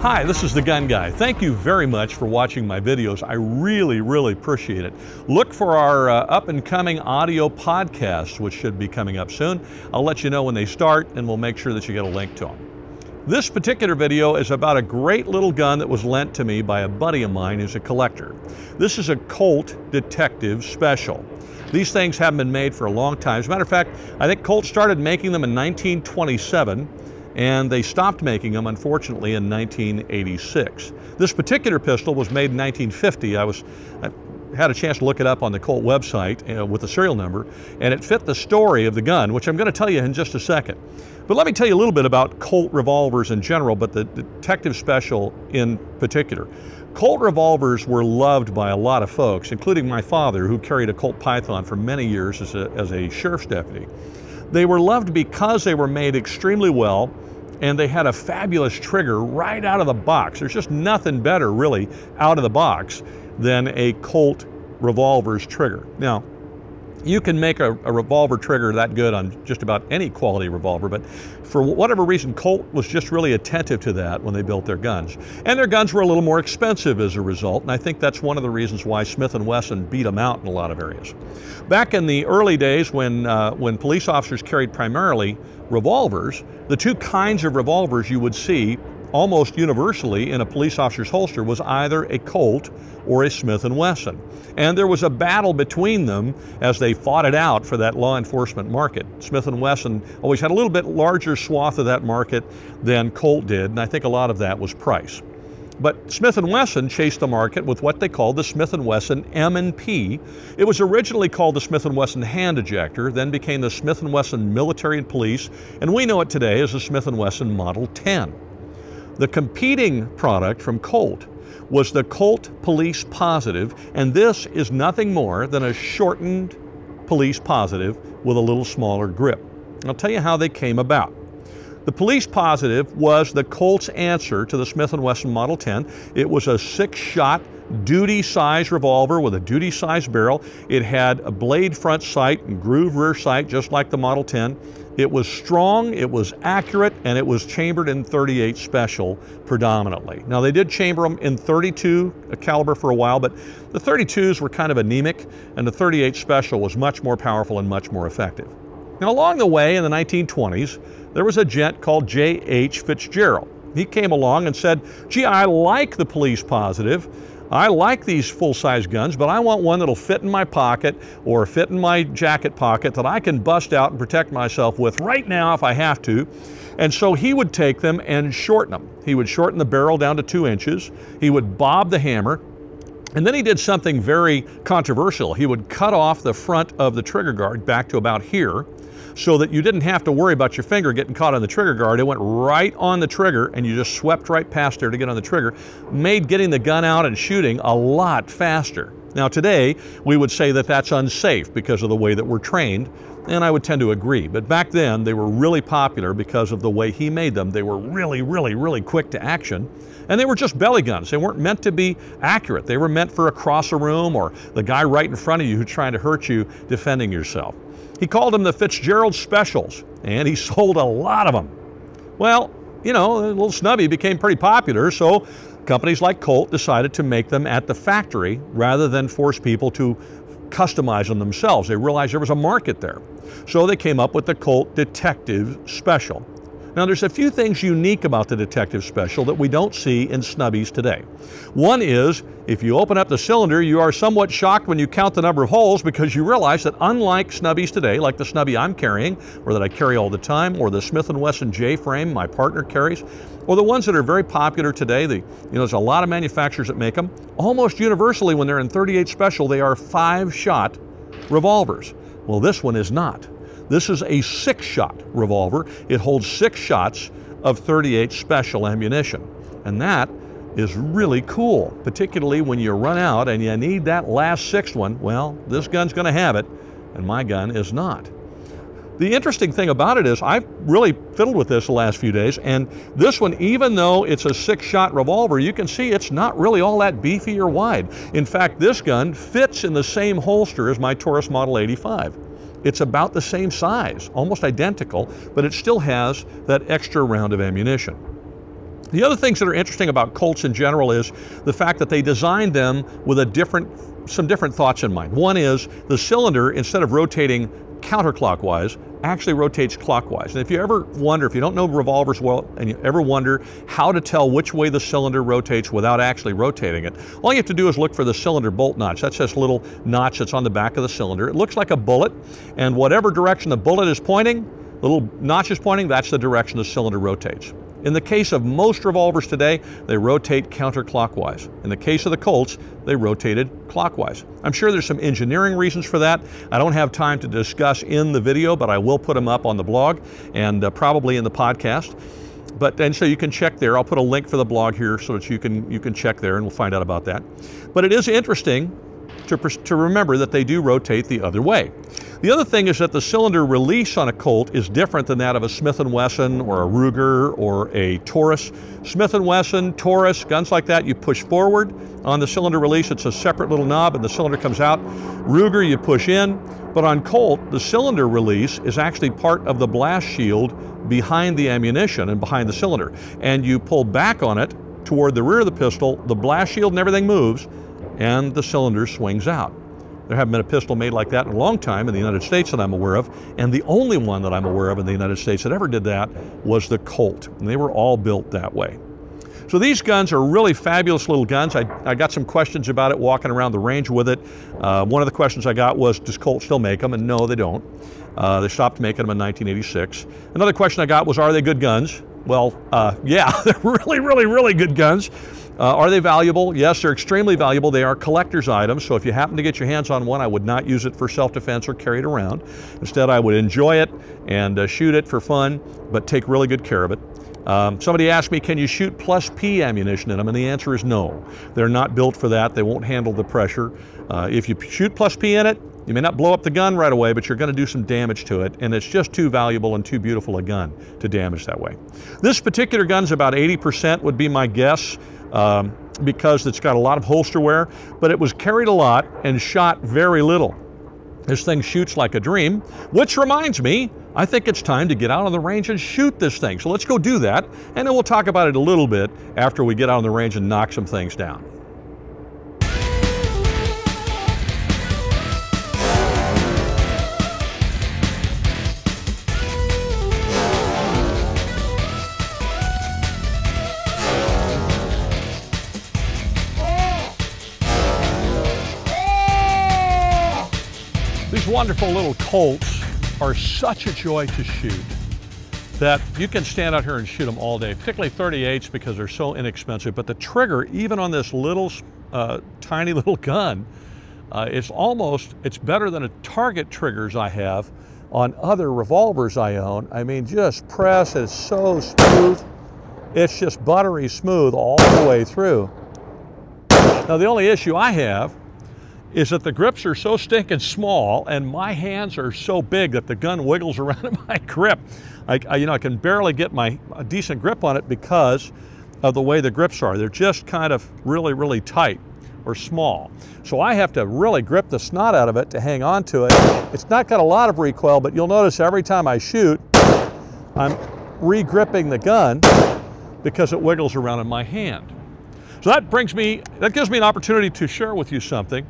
Hi, this is the Gun Guy. Thank you very much for watching my videos. I really, really appreciate it. Look for our uh, up and coming audio podcasts, which should be coming up soon. I'll let you know when they start and we'll make sure that you get a link to them. This particular video is about a great little gun that was lent to me by a buddy of mine who's a collector. This is a Colt Detective Special. These things haven't been made for a long time. As a matter of fact, I think Colt started making them in 1927 and they stopped making them, unfortunately, in 1986. This particular pistol was made in 1950. I was I had a chance to look it up on the Colt website uh, with the serial number, and it fit the story of the gun, which I'm going to tell you in just a second. But let me tell you a little bit about Colt revolvers in general, but the Detective Special in particular. Colt revolvers were loved by a lot of folks, including my father, who carried a Colt Python for many years as a, as a sheriff's deputy. They were loved because they were made extremely well and they had a fabulous trigger right out of the box. There's just nothing better really out of the box than a Colt revolver's trigger. Now, you can make a, a, revolver trigger that good on just about any quality revolver, but for whatever reason, Colt was just really attentive to that when they built their guns. And their guns were a little more expensive as a result, and I think that's one of the reasons why Smith & Wesson beat them out in a lot of areas. Back in the early days when, uh, when police officers carried primarily revolvers, the two kinds of revolvers you would see almost universally in a police officer's holster was either a Colt or a Smith & Wesson. And there was a battle between them as they fought it out for that law enforcement market. Smith & Wesson always had a little bit larger swath of that market than Colt did, and I think a lot of that was price. But Smith & Wesson chased the market with what they called the Smith & Wesson M&P. It was originally called the Smith & Wesson hand ejector, then became the Smith & Wesson military and police, and we know it today as the Smith & Wesson Model 10. The competing product from Colt was the Colt Police Positive, and this is nothing more than a shortened Police Positive with a little smaller grip. I'll tell you how they came about. The Police Positive was the Colt's answer to the Smith & Wesson Model 10. It was a six-shot duty size revolver with a duty size barrel. It had a blade front sight and groove rear sight just like the Model 10. It was strong, it was accurate, and it was chambered in 38 special predominantly. Now they did chamber them in 32 caliber for a while, but the 32s were kind of anemic, and the 38 special was much more powerful and much more effective. Now along the way in the 1920s, there was a gent called J.H. Fitzgerald. He came along and said, gee, I like the police positive, I like these full-size guns, but I want one that'll fit in my pocket or fit in my jacket pocket that I can bust out and protect myself with right now if I have to. And so he would take them and shorten them. He would shorten the barrel down to two inches. He would bob the hammer. And then he did something very controversial. He would cut off the front of the trigger guard back to about here so that you didn't have to worry about your finger getting caught on the trigger guard. It went right on the trigger and you just swept right past there to get on the trigger, made getting the gun out and shooting a lot faster. Now today, we would say that that's unsafe because of the way that we're trained, and I would tend to agree. But back then, they were really popular because of the way he made them. They were really, really, really quick to action, and they were just belly guns. They weren't meant to be accurate. They were meant for across a room or the guy right in front of you who's trying to hurt you defending yourself. He called them the Fitzgerald Specials, and he sold a lot of them. Well, you know, little snubby became pretty popular, so companies like Colt decided to make them at the factory rather than force people to customize them themselves. They realized there was a market there. So they came up with the Colt Detective Special. Now there's a few things unique about the Detective Special that we don't see in snubbies today. One is, if you open up the cylinder, you are somewhat shocked when you count the number of holes because you realize that unlike snubbies today, like the snubby I'm carrying, or that I carry all the time, or the Smith & Wesson J-frame my partner carries, or the ones that are very popular today, the, you know, there's a lot of manufacturers that make them, almost universally when they're in 38 Special, they are five-shot revolvers. Well, this one is not. This is a six shot revolver. It holds six shots of 38 special ammunition. And that is really cool, particularly when you run out and you need that last sixth one. Well, this gun's going to have it, and my gun is not. The interesting thing about it is I've really fiddled with this the last few days, and this one, even though it's a six-shot revolver, you can see it's not really all that beefy or wide. In fact, this gun fits in the same holster as my Taurus Model 85. It's about the same size, almost identical, but it still has that extra round of ammunition. The other things that are interesting about Colts in general is the fact that they designed them with a different, some different thoughts in mind. One is the cylinder, instead of rotating counterclockwise, actually rotates clockwise. And if you ever wonder, if you don't know revolvers well, and you ever wonder how to tell which way the cylinder rotates without actually rotating it, all you have to do is look for the cylinder bolt notch. That's this little notch that's on the back of the cylinder. It looks like a bullet, and whatever direction the bullet is pointing, the little notch is pointing, that's the direction the cylinder rotates. In the case of most revolvers today, they rotate counterclockwise. In the case of the Colts, they rotated clockwise. I'm sure there's some engineering reasons for that. I don't have time to discuss in the video, but I will put them up on the blog and uh, probably in the podcast. But and so you can check there. I'll put a link for the blog here so that you can you can check there and we'll find out about that. But it is interesting to, to remember that they do rotate the other way. The other thing is that the cylinder release on a Colt is different than that of a Smith & Wesson or a Ruger or a Taurus. Smith & Wesson, Taurus, guns like that, you push forward on the cylinder release. It's a separate little knob and the cylinder comes out. Ruger, you push in. But on Colt, the cylinder release is actually part of the blast shield behind the ammunition and behind the cylinder. And you pull back on it toward the rear of the pistol, the blast shield and everything moves, and the cylinder swings out. There haven't been a pistol made like that in a long time in the United States that I'm aware of, and the only one that I'm aware of in the United States that ever did that was the Colt, and they were all built that way. So these guns are really fabulous little guns. I, I got some questions about it walking around the range with it. Uh, one of the questions I got was, does Colt still make them? And no, they don't. Uh, they stopped making them in 1986. Another question I got was, are they good guns? Well, uh, yeah, they're really, really, really good guns. Uh, are they valuable? Yes, they're extremely valuable. They are collector's items, so if you happen to get your hands on one, I would not use it for self-defense or carry it around. Instead, I would enjoy it and uh, shoot it for fun, but take really good care of it. Um, somebody asked me, can you shoot plus P ammunition in them? And the answer is no. They're not built for that. They won't handle the pressure. Uh, if you shoot plus P in it, you may not blow up the gun right away, but you're going to do some damage to it, and it's just too valuable and too beautiful a gun to damage that way. This particular gun's about 80% would be my guess um, because it's got a lot of holster wear, but it was carried a lot and shot very little. This thing shoots like a dream, which reminds me, I think it's time to get out on the range and shoot this thing. So let's go do that, and then we'll talk about it a little bit after we get out on the range and knock some things down. Wonderful little Colts are such a joy to shoot that you can stand out here and shoot them all day, particularly 38s because they're so inexpensive. But the trigger, even on this little, uh, tiny little gun, uh, it's almost, it's better than a target triggers I have on other revolvers I own. I mean, just press, it's so smooth. It's just buttery smooth all the way through. Now, the only issue I have is that the grips are so stinking small and my hands are so big that the gun wiggles around in my grip. I, I, you know, I can barely get my a decent grip on it because of the way the grips are. They're just kind of really, really tight or small. So I have to really grip the snot out of it to hang on to it. It's not got a lot of recoil, but you'll notice every time I shoot, I'm re-gripping the gun because it wiggles around in my hand. So that brings me, that gives me an opportunity to share with you something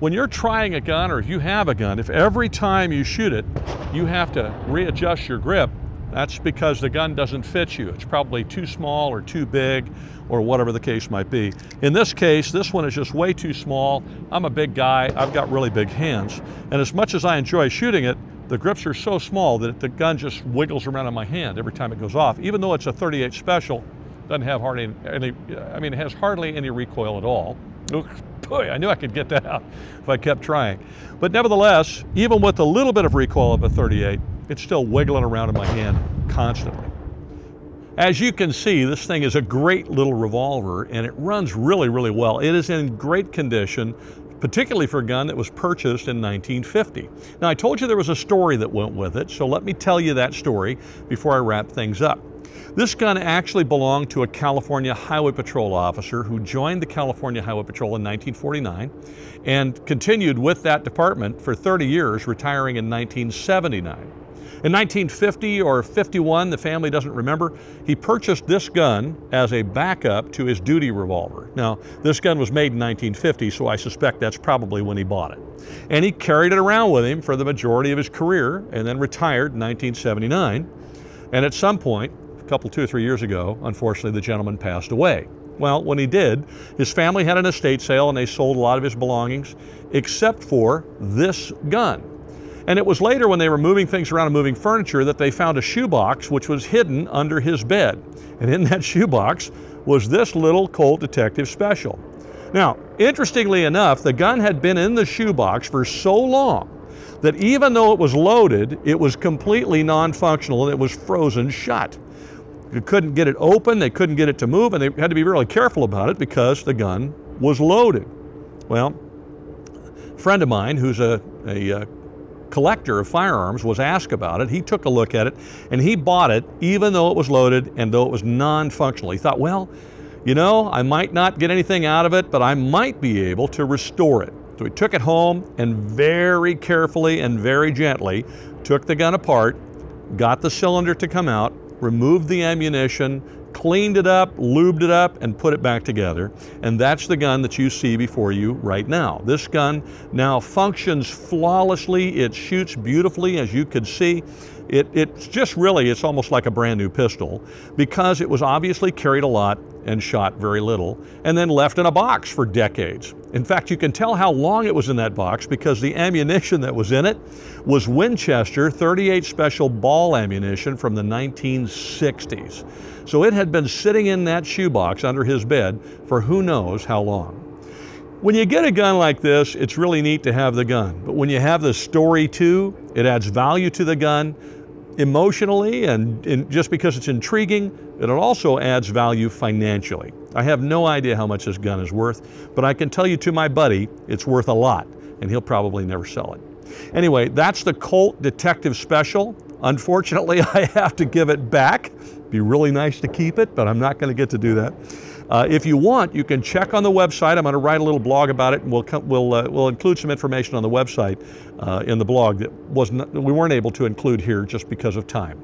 when you're trying a gun or if you have a gun, if every time you shoot it, you have to readjust your grip, that's because the gun doesn't fit you. It's probably too small or too big or whatever the case might be. In this case, this one is just way too small. I'm a big guy, I've got really big hands. And as much as I enjoy shooting it, the grips are so small that the gun just wiggles around in my hand every time it goes off. Even though it's a 38 special, doesn't have hardly any, I mean, it has hardly any recoil at all boy, I knew I could get that out if I kept trying. But nevertheless, even with a little bit of recoil of a 38, it's still wiggling around in my hand constantly. As you can see, this thing is a great little revolver and it runs really, really well. It is in great condition, particularly for a gun that was purchased in 1950. Now, I told you there was a story that went with it, so let me tell you that story before I wrap things up. This gun actually belonged to a California Highway Patrol officer who joined the California Highway Patrol in 1949 and continued with that department for 30 years, retiring in 1979. In 1950 or 51, the family doesn't remember, he purchased this gun as a backup to his duty revolver. Now, this gun was made in 1950, so I suspect that's probably when he bought it. And he carried it around with him for the majority of his career and then retired in 1979. And at some point, couple, two or three years ago, unfortunately, the gentleman passed away. Well, when he did, his family had an estate sale and they sold a lot of his belongings, except for this gun. And it was later when they were moving things around and moving furniture that they found a shoebox which was hidden under his bed. And in that shoebox was this little Colt Detective Special. Now, interestingly enough, the gun had been in the shoebox for so long that even though it was loaded, it was completely non-functional and it was frozen shut. You couldn't get it open, they couldn't get it to move, and they had to be really careful about it because the gun was loaded. Well, a friend of mine who's a, a, a collector of firearms was asked about it. He took a look at it and he bought it even though it was loaded and though it was non-functional. He thought, well, you know, I might not get anything out of it, but I might be able to restore it. So he took it home and very carefully and very gently took the gun apart, got the cylinder to come out, removed the ammunition, cleaned it up, lubed it up, and put it back together. And that's the gun that you see before you right now. This gun now functions flawlessly. It shoots beautifully, as you could see. It, it's just really, it's almost like a brand new pistol because it was obviously carried a lot and shot very little and then left in a box for decades. In fact, you can tell how long it was in that box because the ammunition that was in it was Winchester 38 special ball ammunition from the 1960s. So it had been sitting in that shoebox under his bed for who knows how long. When you get a gun like this, it's really neat to have the gun. But when you have the story too, it adds value to the gun emotionally and, and just because it's intriguing, it also adds value financially. I have no idea how much this gun is worth, but I can tell you to my buddy, it's worth a lot, and he'll probably never sell it. Anyway, that's the Colt Detective Special. Unfortunately, I have to give it back. Be really nice to keep it, but I'm not going to get to do that. Uh, if you want, you can check on the website. I'm going to write a little blog about it, and we'll we'll uh, we'll include some information on the website uh, in the blog that wasn't we weren't able to include here just because of time.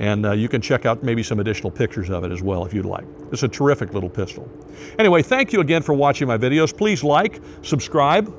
And uh, you can check out maybe some additional pictures of it as well if you'd like. It's a terrific little pistol. Anyway, thank you again for watching my videos. Please like, subscribe,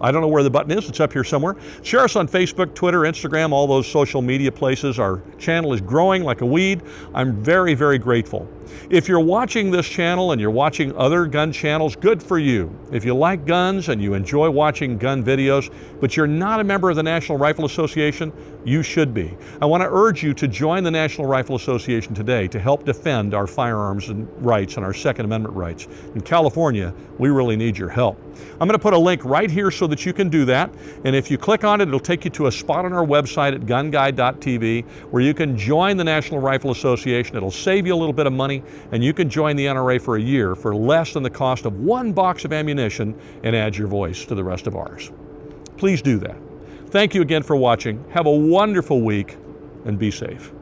I don't know where the button is, it's up here somewhere. Share us on Facebook, Twitter, Instagram, all those social media places. Our channel is growing like a weed. I'm very, very grateful. If you're watching this channel and you're watching other gun channels, good for you. If you like guns and you enjoy watching gun videos, but you're not a member of the National Rifle Association, you should be. I want to urge you to join the National Rifle Association today to help defend our firearms and rights and our Second Amendment rights. In California, we really need your help. I'm going to put a link right here so that you can do that. And if you click on it, it'll take you to a spot on our website at gunguy.tv where you can join the National Rifle Association. It'll save you a little bit of money and you can join the NRA for a year for less than the cost of one box of ammunition and add your voice to the rest of ours. Please do that. Thank you again for watching. Have a wonderful week and be safe.